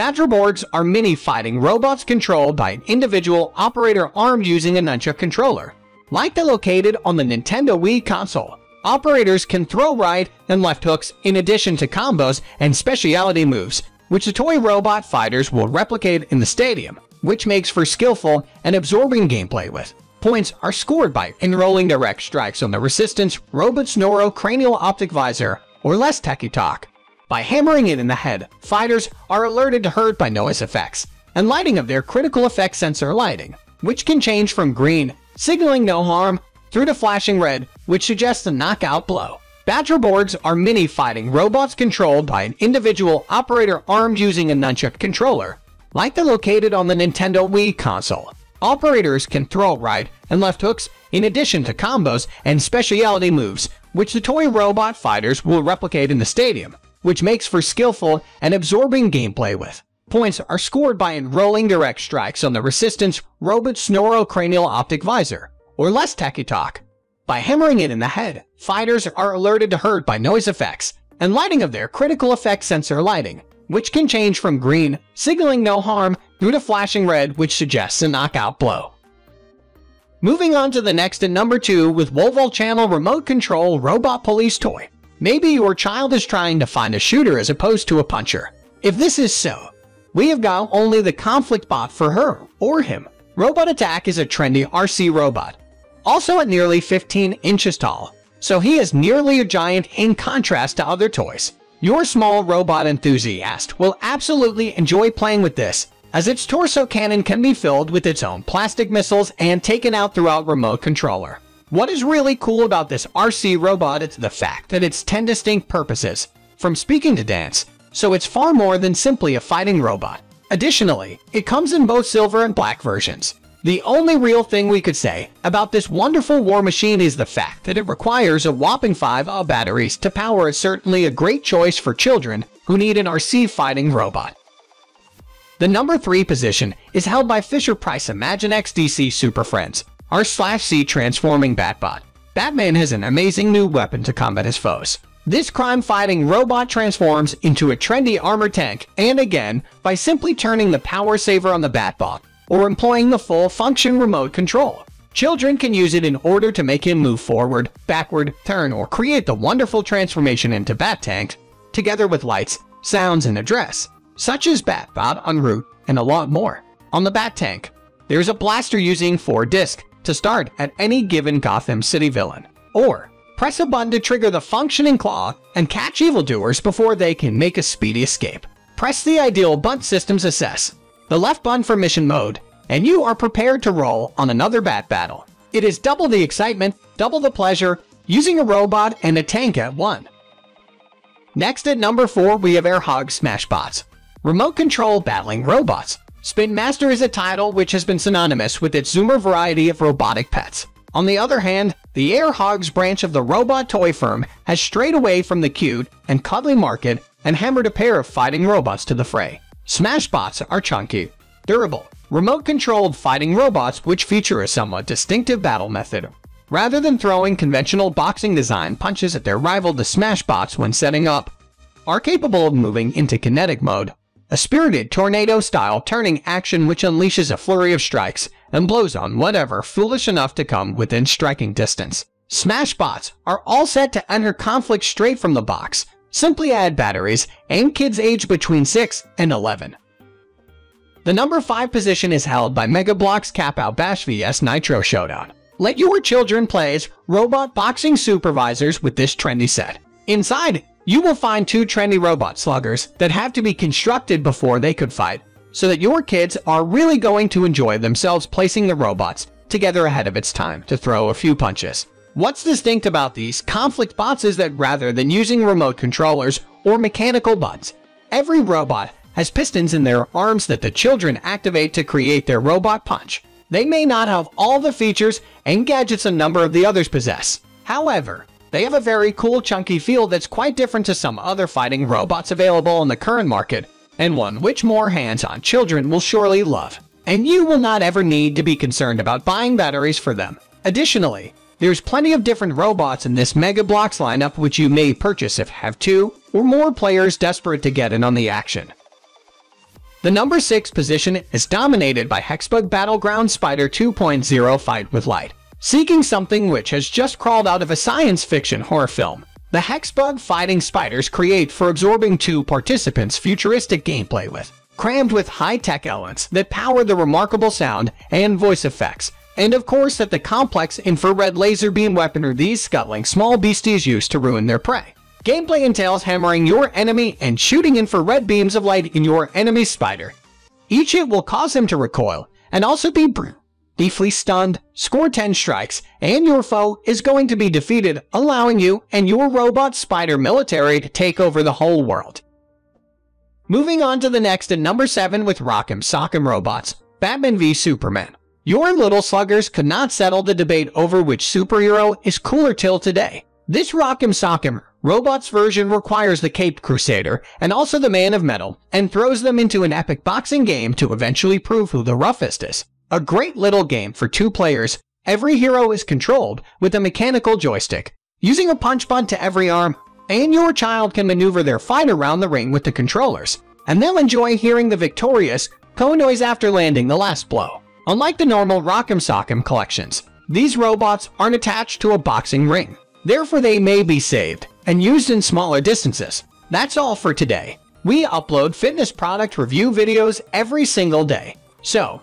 Battroborgs are mini fighting robots controlled by an individual operator armed using a nunchuck controller. Like the located on the Nintendo Wii console, operators can throw right and left hooks in addition to combos and specialty moves, which the toy robot fighters will replicate in the stadium, which makes for skillful and absorbing gameplay with. Points are scored by enrolling direct strikes on the Resistance Robot's Neurocranial Optic Visor or less techie talk. By hammering it in the head, fighters are alerted to hurt by noise effects and lighting of their critical effect sensor lighting, which can change from green, signaling no harm, through to flashing red, which suggests a knockout blow. Battroborgs are mini fighting robots controlled by an individual operator armed using a nunchuck controller, like the located on the Nintendo Wii console. Operators can throw right and left hooks in addition to combos and specialty moves, which the toy robot fighters will replicate in the stadium, which makes for skillful and absorbing gameplay with. Points are scored by enrolling direct strikes on the Resistance Robot Neurocranial Optic Visor, or less tacky talk. By hammering it in the head, fighters are alerted to hurt by noise effects and lighting of their critical effect sensor lighting, which can change from green, signaling no harm, through to flashing red, which suggests a knockout blow. Moving on to the next at number 2 with WolVol Channel Remote Control Robot Police Toy. Maybe your child is trying to find a shooter as opposed to a puncher. If this is so, we have got only the conflict bot for her or him. Robot Attack is a trendy RC robot, also at nearly 15 inches tall, so he is nearly a giant in contrast to other toys. Your small robot enthusiast will absolutely enjoy playing with this as its torso cannon can be filled with its own plastic missiles and taken out throughout remote controller. What is really cool about this RC robot is the fact that it's 10 distinct purposes, from speaking to dance, so it's far more than simply a fighting robot. Additionally, it comes in both silver and black versions. The only real thing we could say about this wonderful war machine is the fact that it requires a whopping 5 uh, batteries to power is certainly a great choice for children who need an RC fighting robot. The number 3 position is held by Fisher-Price Imaginext DC Super Friends, R slash C transforming Batbot. Batman has an amazing new weapon to combat his foes. This crime-fighting robot transforms into a trendy armor tank, and again, by simply turning the power saver on the Batbot, or employing the full-function remote control. Children can use it in order to make him move forward, backward, turn, or create the wonderful transformation into Bat Tank, together with lights, sounds, and address such as Batbot en route and a lot more. On the Bat Tank, there's a blaster using 4 disc to start at any given Gotham City villain. Or, press a button to trigger the functioning claw and catch evildoers before they can make a speedy escape. Press the ideal button systems assess, the left button for mission mode, and you are prepared to roll on another bat battle. It is double the excitement, double the pleasure, using a robot and a tank at one. Next at number 4 we have AirHog Smashbots. Remote Control Battling Robots. Spin Master is a title which has been synonymous with its zoomer variety of robotic pets. On the other hand, the Air Hogs branch of the robot toy firm has strayed away from the cute and cuddly market and hammered a pair of fighting robots to the fray. Smashbots are chunky, durable, remote-controlled fighting robots which feature a somewhat distinctive battle method. Rather than throwing conventional boxing design punches at their rival the Smashbots when setting up, are capable of moving into kinetic mode a spirited tornado-style turning action which unleashes a flurry of strikes and blows on whatever foolish enough to come within striking distance. Smashbots are all set to enter conflict straight from the box. Simply add batteries and kids aged between 6 and 11. The number 5 position is held by Mega Bloks Out Bash vs Nitro Showdown. Let your children play as robot boxing supervisors with this trendy set. Inside you will find two trendy robot sluggers that have to be constructed before they could fight, so that your kids are really going to enjoy themselves placing the robots together ahead of its time to throw a few punches. What's distinct about these conflict bots is that rather than using remote controllers or mechanical buttons, every robot has pistons in their arms that the children activate to create their robot punch. They may not have all the features and gadgets a number of the others possess. However, they have a very cool chunky feel that's quite different to some other fighting robots available in the current market, and one which more hands-on children will surely love. And you will not ever need to be concerned about buying batteries for them. Additionally, there's plenty of different robots in this Mega Bloks lineup which you may purchase if have two or more players desperate to get in on the action. The number 6 position is dominated by Hexbug Battleground Spider 2.0 Fight with Light. Seeking something which has just crawled out of a science fiction horror film, the Hexbug fighting spiders create for absorbing two participants futuristic gameplay with, crammed with high-tech elements that power the remarkable sound and voice effects and of course that the complex infrared laser beam weaponry these scuttling small beasties use to ruin their prey. Gameplay entails hammering your enemy and shooting infrared beams of light in your enemy's spider. Each hit will cause him to recoil and also be briefly stunned, score 10 strikes, and your foe is going to be defeated, allowing you and your robot spider military to take over the whole world. Moving on to the next at number 7 with Rock'em Sock'em Robots, Batman v Superman. Your little sluggers could not settle the debate over which superhero is cooler till today. This Rock'em Sock'em Robots version requires the Caped Crusader and also the Man of Metal and throws them into an epic boxing game to eventually prove who the roughest is. A great little game for two players, every hero is controlled with a mechanical joystick, using a punch button to every arm, and your child can maneuver their fight around the ring with the controllers, and they'll enjoy hearing the victorious co noise after landing the last blow. Unlike the normal Rock'em Sock'em collections, these robots aren't attached to a boxing ring. Therefore, they may be saved and used in smaller distances. That's all for today. We upload fitness product review videos every single day. So,